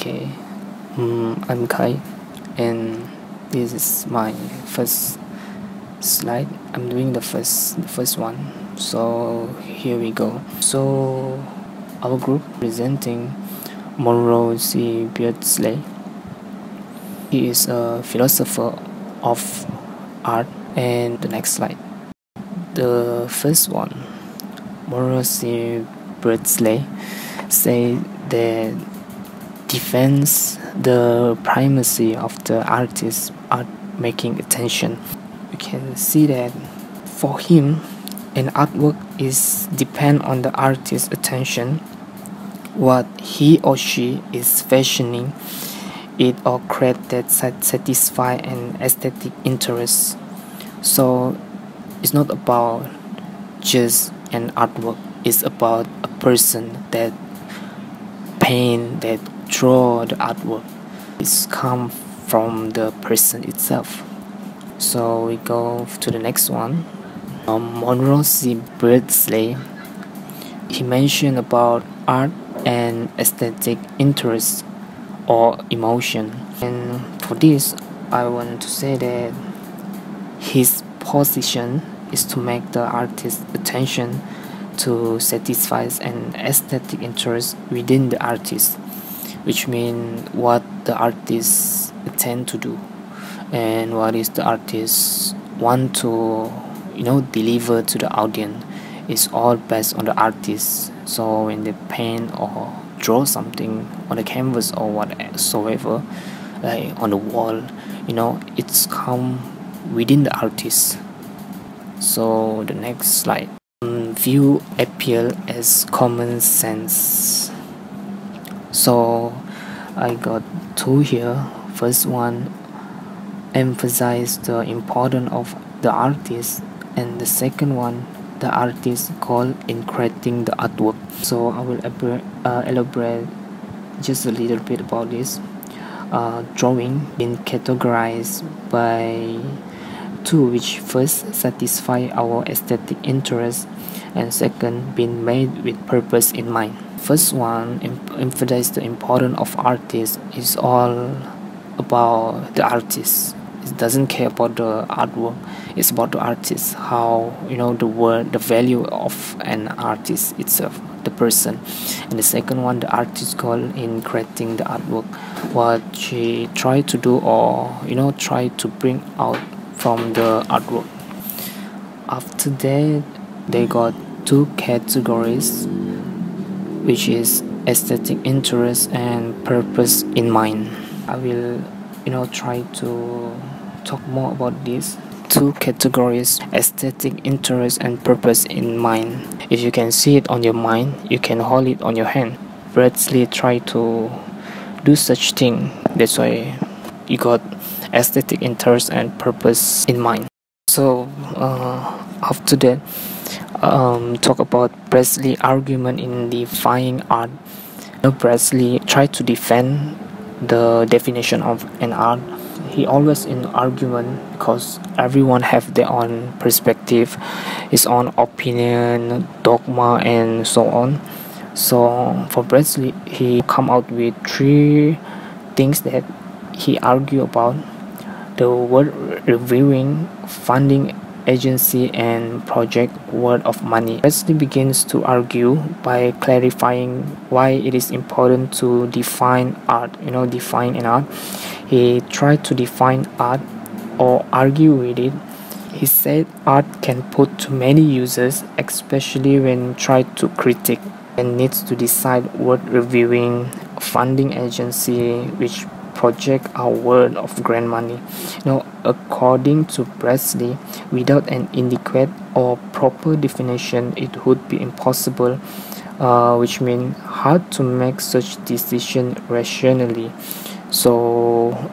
Okay, mm, I'm Khai, and this is my first slide. I'm doing the first the first one. So here we go. So our group presenting Monroe C. Beardsley. He is a philosopher of art. And the next slide. The first one, Monroe C. Beardsley, say that defends the primacy of the artist's art making attention. You can see that for him, an artwork is depend on the artist's attention, what he or she is fashioning it or create that satisfy an aesthetic interest. So it's not about just an artwork, it's about a person that paint that draw the artwork. It's come from the person itself. So we go to the next one. Um, Monroe C. Beardsley he mentioned about art and aesthetic interest or emotion. And for this I want to say that his position is to make the artist's attention to satisfy an aesthetic interest within the artist which means what the artist intend to do and what is the artist want to you know deliver to the audience is all based on the artist so when they paint or draw something on the canvas or whatsoever like on the wall you know it's come within the artist. So the next slide. View appeal as common sense so I got two here. First one emphasize the importance of the artist and the second one the artist goal in creating the artwork. So I will uh, elaborate just a little bit about this. Uh, drawing been categorized by two which first satisfy our aesthetic interest and second been made with purpose in mind first one emphasize the importance of artists is all about the artist it doesn't care about the artwork it's about the artist how you know the word the value of an artist itself the person. And the second one the artist goal in creating the artwork. What she tried to do or you know try to bring out from the artwork. After that they got two categories which is aesthetic interest and purpose in mind. I will you know try to talk more about these two categories aesthetic interest and purpose in mind. If you can see it on your mind you can hold it on your hand. Beardsley try to do such thing. That's why you got aesthetic interest and purpose in mind. So uh, after that um, talk about Beardsley argument in defying art. You know, Beardsley tried to defend the definition of an art. He always in argument because everyone have their own perspective, his own opinion, dogma, and so on. So for Beardsley, he come out with three things that he argue about: the word reviewing, funding, agency and project worth of money. Beardsley begins to argue by clarifying why it is important to define art, you know, define an art. He tried to define art or argue with it. He said art can put to many users, especially when tried to critique and needs to decide what reviewing funding agency which project are worth of grant money. Now, according to Beardsley, without an adequate or proper definition, it would be impossible, uh, which means hard to make such decision rationally. So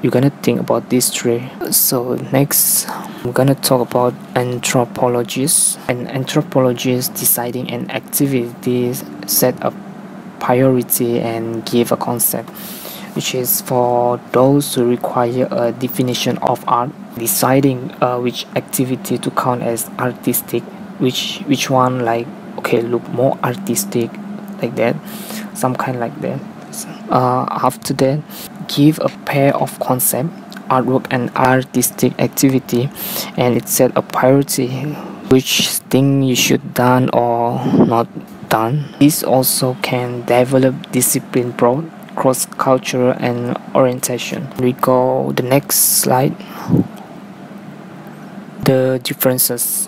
you're gonna think about these three. So next, I'm gonna talk about anthropologists. An anthropologist deciding an activity, set a priority, and give a concept which is for those who require a definition of art, deciding uh, which activity to count as artistic, which which one like okay look more artistic like that, some kind like that. uh, after that give a pair of concept artwork and artistic activity and it set a priority which thing you should done or not done this also can develop discipline broad cross cultural and orientation. We go the next slide. The differences.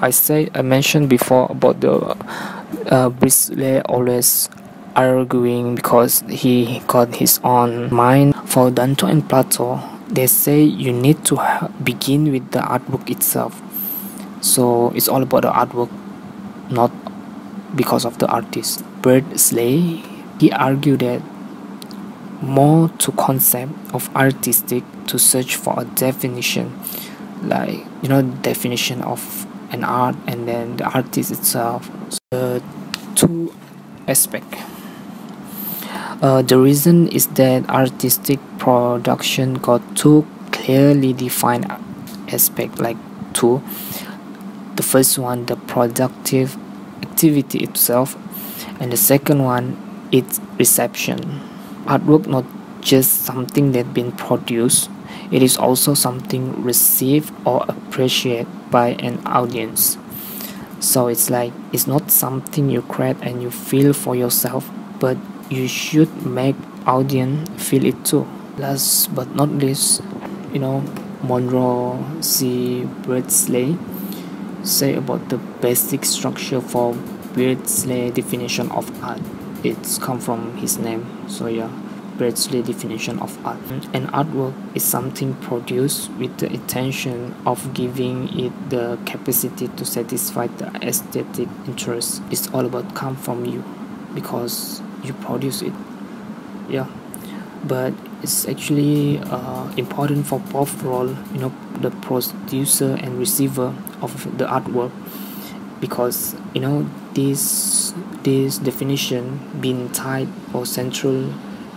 I say I mentioned before about the uh, Beardsley always arguing because he got his own mind. For Danto and Plato they say you need to begin with the artwork itself. So it's all about the artwork not because of the artist. Beardsley he argued that more to concept of artistic to search for a definition like you know definition of an art and then the artist itself. The two aspect. Uh, the reason is that artistic production got two clearly defined aspect like two. The first one the productive activity itself and the second one its reception artwork not just something that been produced. It is also something received or appreciated by an audience. So it's like it's not something you create and you feel for yourself but you should make audience feel it too. Last but not least you know monroe c. Beardsley say about the basic structure for beardsley definition of art it's come from his name so yeah Beardsley definition of art. An artwork is something produced with the intention of giving it the capacity to satisfy the aesthetic interest. It's all about come from you because you produce it yeah but it's actually uh, important for both role you know the producer and receiver of the artwork because you know this this definition being tied or central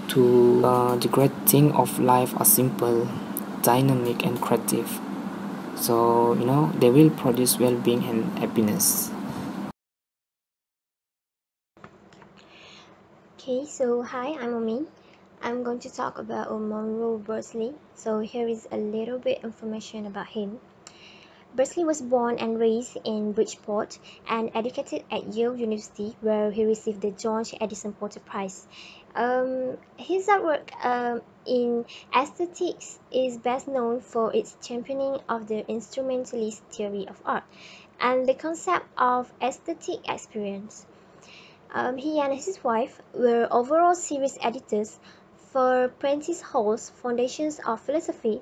to uh, the great thing of life are simple dynamic and creative so you know they will produce well-being and happiness Okay, so hi, I'm Omin. I'm going to talk about Monroe Beardsley. So here is a little bit information about him. Beardsley was born and raised in Bridgeport and educated at Yale University where he received the George Addison Porter Prize. Um, his artwork um, in aesthetics is best known for its championing of the instrumentalist theory of art and the concept of aesthetic experience. Um, he and his wife were overall series editors for Prentice Hall's Foundations of Philosophy,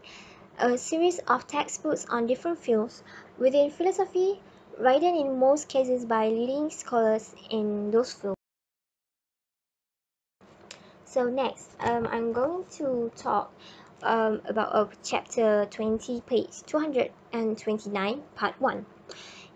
a series of textbooks on different fields within philosophy, written in most cases by leading scholars in those fields. So next, um, I'm going to talk um, about uh, chapter 20, page 229, part 1.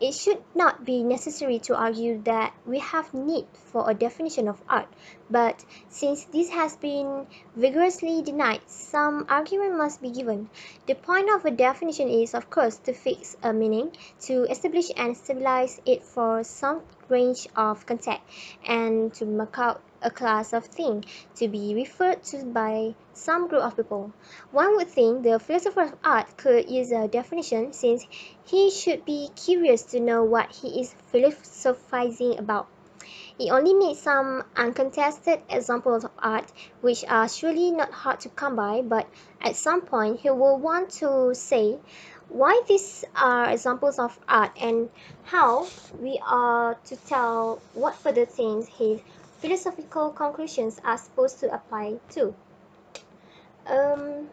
It should not be necessary to argue that we have need for a definition of art, but since this has been vigorously denied, some argument must be given. The point of a definition is, of course, to fix a meaning, to establish and stabilize it for some range of context, and to mark out a class of thing to be referred to by some group of people. One would think the philosopher of art could use a definition since he should be curious to know what he is philosophizing about. He only needs some uncontested examples of art which are surely not hard to come by, but at some point he will want to say why these are examples of art and how we are to tell what further things his philosophical conclusions are supposed to apply to. Um,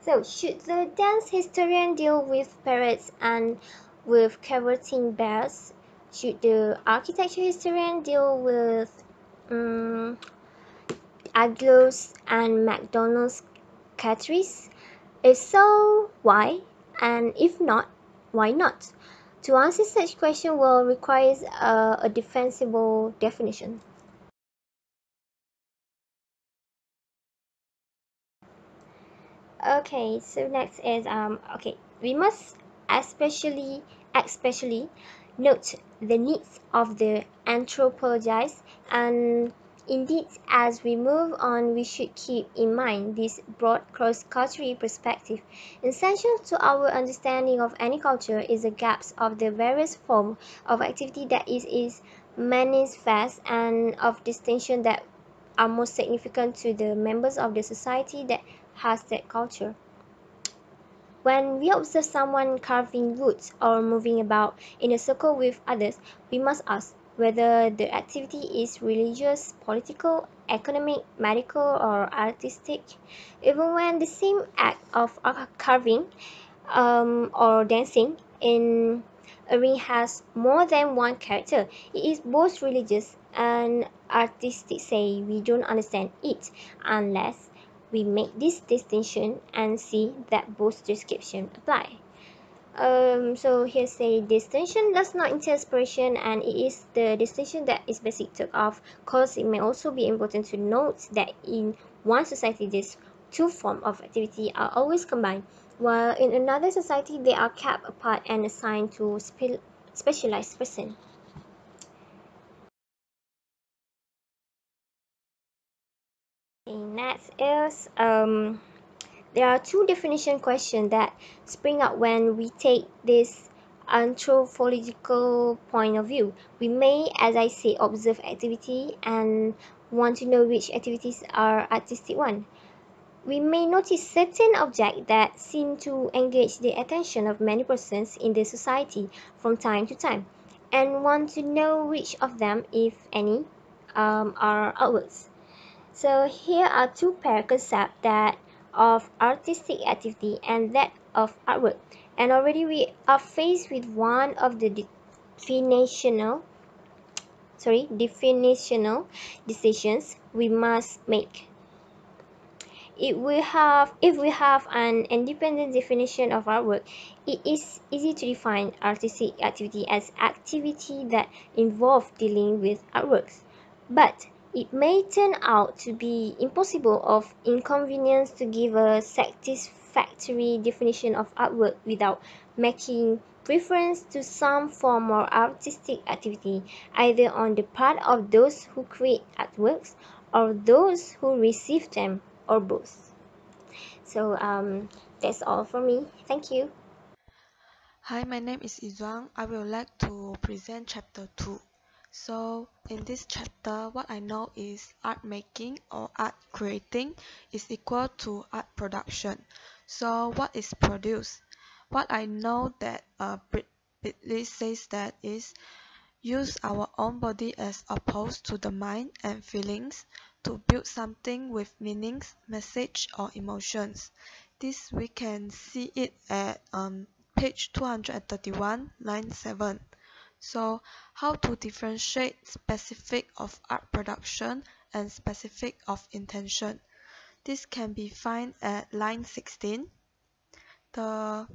so, should the dance historian deal with parrots and with cavorting bears? Should the architecture historian deal with um, igloos and McDonald's catteries? If so, why? And if not, why not? To answer such question will require a, a defensible definition. Okay so next is um okay we must especially especially note the needs of the anthropologist and Indeed, as we move on, we should keep in mind this broad cross-cultural perspective. Essential to our understanding of any culture is the gaps of the various forms of activity that is, is manifest and of distinction that are most significant to the members of the society that has that culture. When we observe someone carving wood or moving about in a circle with others, we must ask whether the activity is religious, political, economic, medical, or artistic. Even when the same act of carving um, or dancing in a ring has more than one character, it is both religious and artistic. Say we don't understand it unless we make this distinction and see that both descriptions apply. Um, so here say distinction does not entail separation and it is the distinction that is basic took off cause it may also be important to note that in one society these two forms of activity are always combined while in another society they are kept apart and assigned to spe specialized person. Okay, next is um there are two definition questions that spring up when we take this anthropological point of view. We may, as I say, observe activity and want to know which activities are artistic one. We may notice certain objects that seem to engage the attention of many persons in the society from time to time and want to know which of them, if any, um, are artworks. So here are two pair concepts that of artistic activity and that of artwork. And already we are faced with one of the definitional sorry definitional decisions we must make if we have if we have an independent definition of artwork it is easy to define artistic activity as activity that involve dealing with artworks. But it may turn out to be impossible of inconvenience to give a satisfactory definition of artwork without making reference to some form of artistic activity, either on the part of those who create artworks or those who receive them, or both. So um, that's all for me. Thank you. Hi, my name is Ezuang. I would like to present chapter 2. So in this chapter, what I know is art making or art creating is equal to art production. So what is produced? What I know that uh, says that is use our own body as opposed to the mind and feelings to build something with meanings, message or emotions. This we can see it at um, page 231, line 7. So how to differentiate specific of art production and specific of intention. This can be found at line 16. The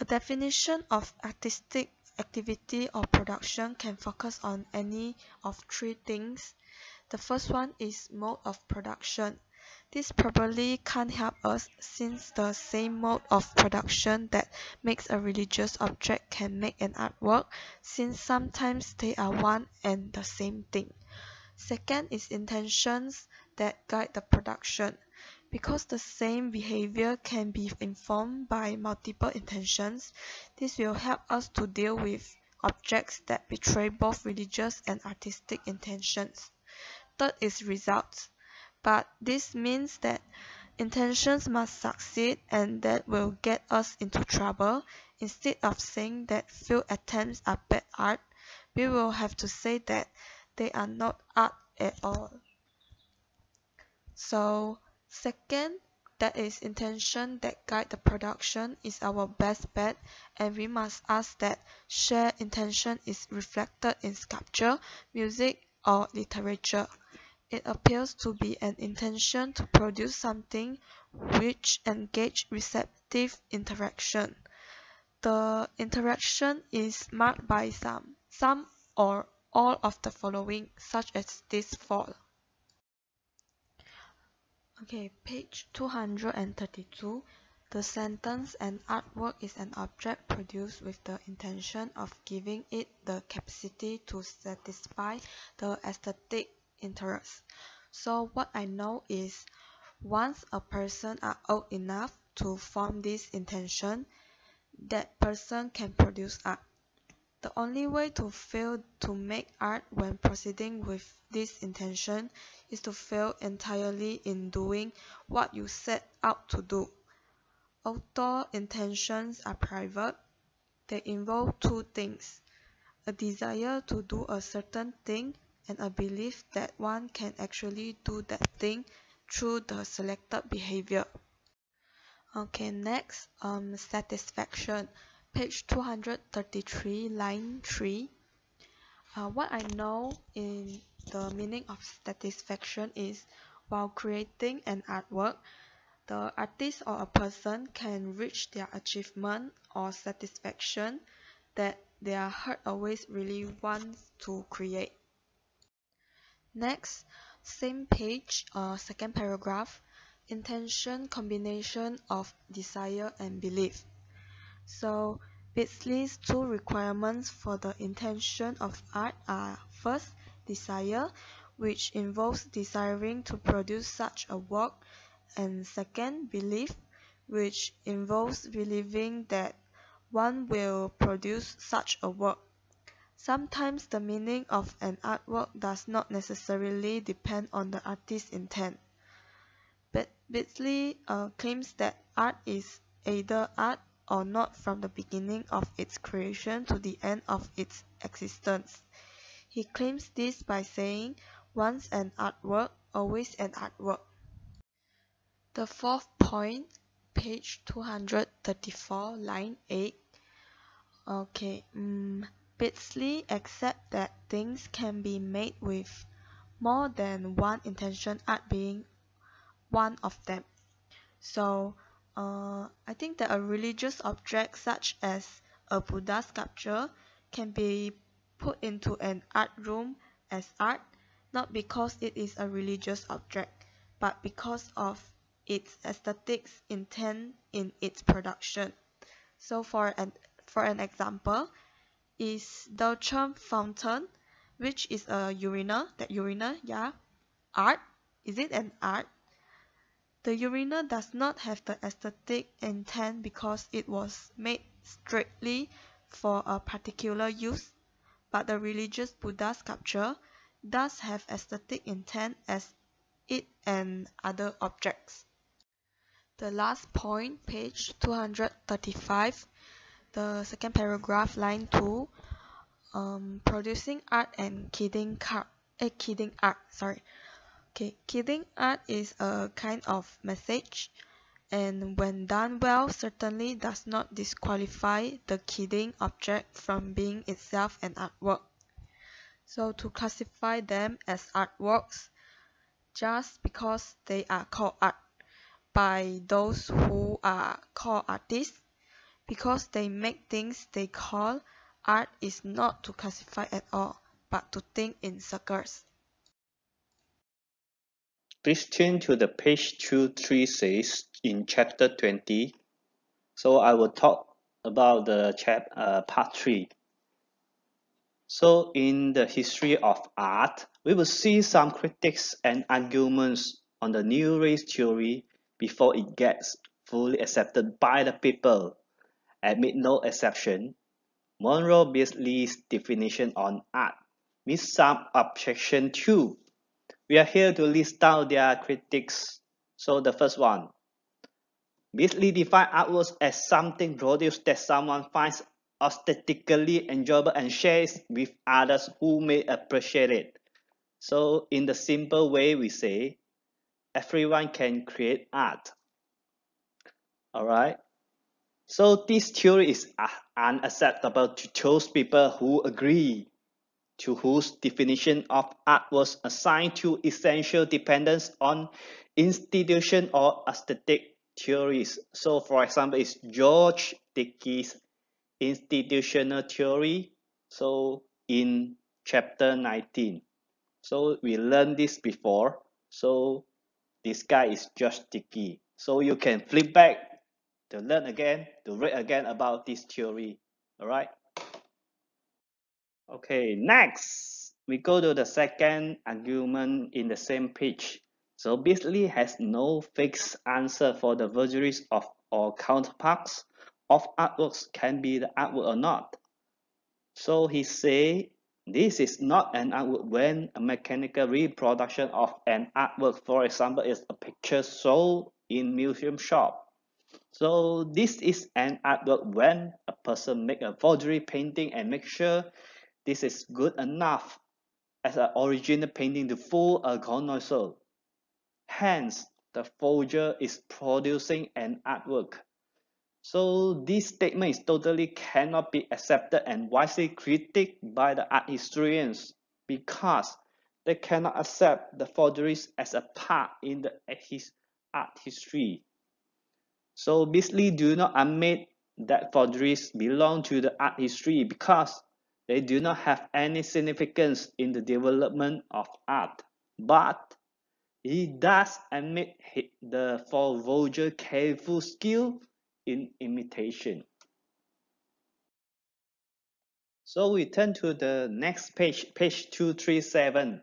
a definition of artistic activity or production can focus on any of three things. The first one is mode of production. This probably can't help us since the same mode of production that makes a religious object can make an artwork since sometimes they are one and the same thing. Second is intentions that guide the production. Because the same behavior can be informed by multiple intentions, this will help us to deal with objects that betray both religious and artistic intentions. Third is results but this means that intentions must succeed and that will get us into trouble. Instead of saying that few attempts are bad art, we will have to say that they are not art at all. So, second, that is intention that guide the production is our best bet and we must ask that shared intention is reflected in sculpture, music, or literature. It appears to be an intention to produce something which engage receptive interaction. The interaction is marked by some, some or all of the following, such as this fall. Okay, page 232. The sentence an artwork is an object produced with the intention of giving it the capacity to satisfy the aesthetic interest. So what I know is once a person are old enough to form this intention, that person can produce art. The only way to fail to make art when proceeding with this intention is to fail entirely in doing what you set out to do. Although intentions are private, they involve two things a desire to do a certain thing and a belief that one can actually do that thing through the selected behavior. Okay, next, um, satisfaction, page 233, line 3. Uh, what I know in the meaning of satisfaction is while creating an artwork, the artist or a person can reach their achievement or satisfaction that their heart always really wants to create. Next, same page, uh, second paragraph, intention combination of desire and belief. So, Beardsley's two requirements for the intention of art are first, desire, which involves desiring to produce such a work, and second, belief, which involves believing that one will produce such a work. Sometimes the meaning of an artwork does not necessarily depend on the artist's intent. But Beardsley uh, claims that art is either art or not from the beginning of its creation to the end of its existence. He claims this by saying, once an artwork, always an artwork. The fourth point, page 234, line 8. Okay, um, Beardsley accepts that things can be made with more than one intention, art being one of them. So, uh, I think that a religious object such as a Buddha sculpture can be put into an art room as art, not because it is a religious object, but because of its aesthetics intent in its production. So for an, for an example, is Duchamp fountain, which is a urinal, that urinal, yeah, art? Is it an art? The urinal does not have the aesthetic intent because it was made strictly for a particular use but the religious Buddha sculpture does have aesthetic intent as it and other objects. The last point, page 235, the second paragraph, line 2, um, producing art and kidding, eh, kidding art, sorry. Okay, kidding art is a kind of message and when done well certainly does not disqualify the kidding object from being itself an artwork. So to classify them as artworks just because they are called art by those who are called artists because they make things they call art is not to classify at all but to think in circles. Please turn to the page 236 in chapter 20. So I will talk about the chap uh, part 3. So in the history of art, we will see some critics and arguments on the new race theory before it gets fully accepted by the people. Admit no exception, Monroe Beardsley's definition on art meets some objection too. We are here to list down their critics. So the first one, Beardsley defined artworks as something produced that someone finds aesthetically enjoyable and shares with others who may appreciate it. So in the simple way we say, everyone can create art. Alright. So this theory is unacceptable to those people who agree to whose definition of art was assigned to essential dependence on institution or aesthetic theories. So for example, it's George Dickie's institutional theory. So in chapter 19. So we learned this before. So this guy is George Dickie. So you can flip back to learn again, to read again about this theory. All right. Okay, next. we go to the second argument in the same page. So Beasley has no fixed answer for the vagaries of or counterparts of artworks can be the artwork or not. So he say this is not an artwork when a mechanical reproduction of an artwork, for example, is a picture sold in museum shop. So this is an artwork when a person make a forgery painting and make sure this is good enough as an original painting to fool a connoisseur. Hence, the forger is producing an artwork. So this statement is totally cannot be accepted and widely critiqued by the art historians because they cannot accept the forgeries as a part in the art history. So basically do not admit that forgeries belong to the art history because they do not have any significance in the development of art. But he does admit the forger careful skill in imitation. So we turn to the next page, page 237.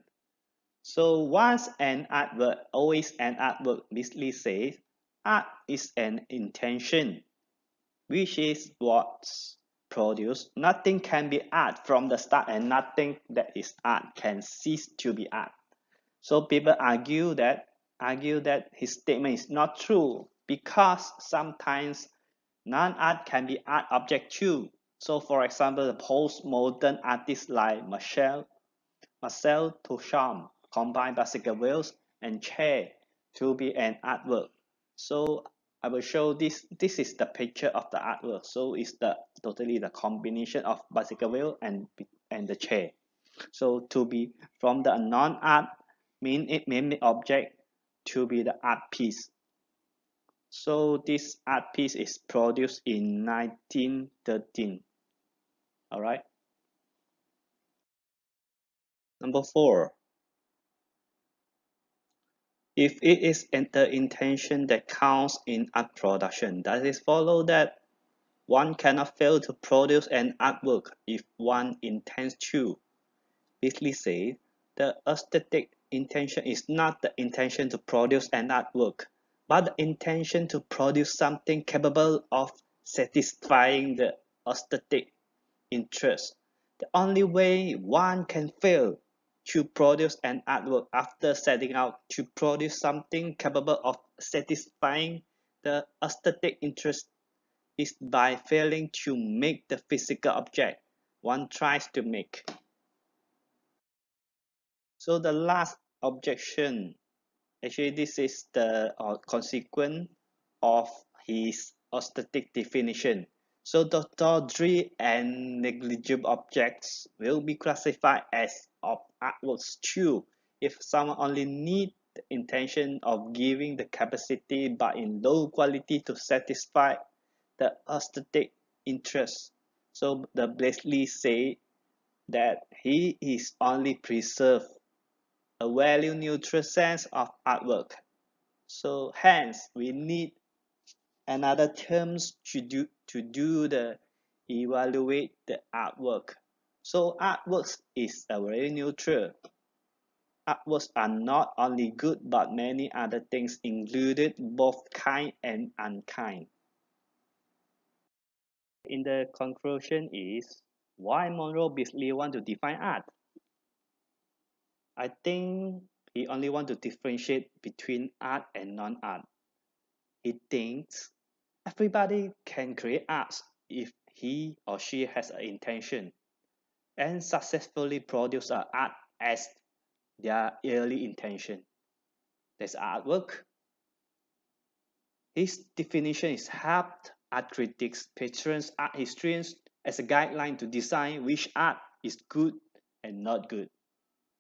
So once an artwork, always an artwork, Beasley says, art is an intention, which is what's produced. Nothing can be art from the start and nothing that is art can cease to be art. So people argue that argue that his statement is not true because sometimes non-art can be art object too. So for example, the postmodern artists like Marcel, Marcel Duchamp combine bicycle wheels and chair to be an artwork. So I will show this. This is the picture of the artwork. So it's the totally the combination of bicycle wheel and and the chair. So to be from the non-art mean it object to be the art piece. So this art piece is produced in 1913. All right. Number four. If it is the intention that counts in art production, does it follow that one cannot fail to produce an artwork if one intends to? Beasley says the aesthetic intention is not the intention to produce an artwork, but the intention to produce something capable of satisfying the aesthetic interest. The only way one can fail to produce an artwork after setting out to produce something capable of satisfying the aesthetic interest is by failing to make the physical object one tries to make. So the last objection actually this is the uh, consequence of his aesthetic definition so the tawdry and negligible objects will be classified as of artworks too if someone only need the intention of giving the capacity but in low quality to satisfy the aesthetic interest so the Beasley say that he is only preserved a value neutral sense of artwork. So hence we need another terms to do to do the evaluate the artwork. So artworks is a very neutral. Artworks are not only good but many other things included both kind and unkind. In the conclusion is why Monroe Beasley want to define art? I think he only want to differentiate between art and non-art. He thinks everybody can create art if he or she has an intention and successfully produce art as their early intention. That's artwork. His definition is helped art critics, patrons, art historians as a guideline to design which art is good and not good.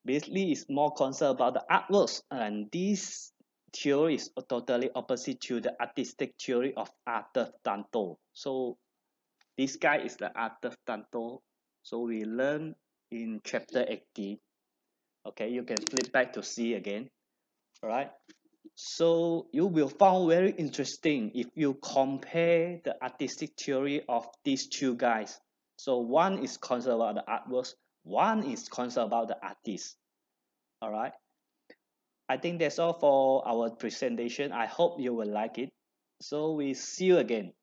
Basically, is more concerned about the artworks, and this theory is totally opposite to the artistic theory of Arthur Danto. So this guy is the Arthur Danto. So we learn in chapter 80. Okay, you can flip back to see again. Alright. So you will find very interesting if you compare the artistic theory of these two guys. So one is concerned about the artworks, one is concerned about the artist all right I think that's all for our presentation I hope you will like it so we see you again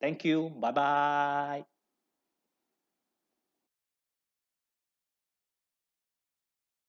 thank you bye bye